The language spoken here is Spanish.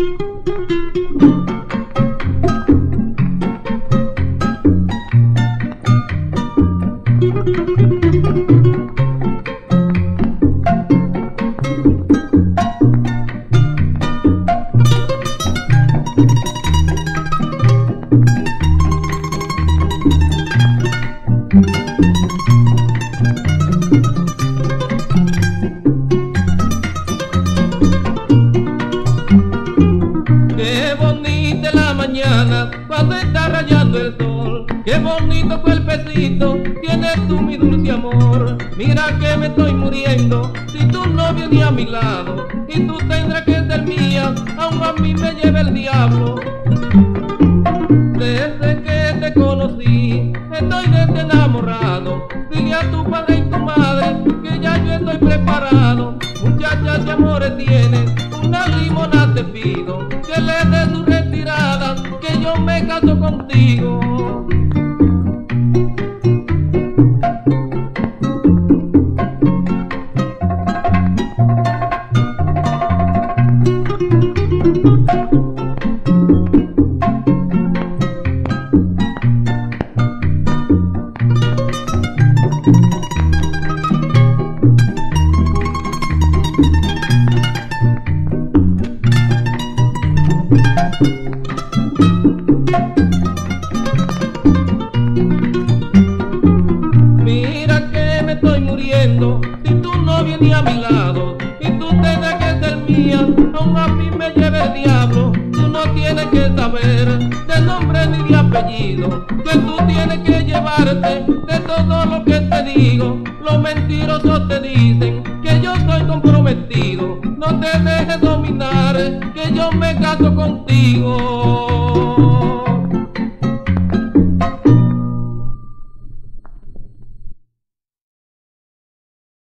Qué mañana cuando está rayando el sol. Qué bonito cuerpecito tienes tú mi dulce amor. Mira que me estoy muriendo si tú no vienes a mi lado. Y tú tendrás que ser mía, aun a mí me lleva el diablo. Desde que te conocí, estoy desde enamorado. Dile a tu padre y tu madre que ya yo estoy preparado. Muchacha, si amores tienes, una limona te pido. Que le des que yo me caso contigo. Mira si tú no vienes a mi lado y tú tienes que ser mía, aun a mí me lleve el diablo. Tú no tienes que saber de nombre ni de apellido, que tú tienes que llevarte de todo lo que te digo. Los mentirosos te dicen que yo soy comprometido, no te dejes dominar, que yo me caso contigo.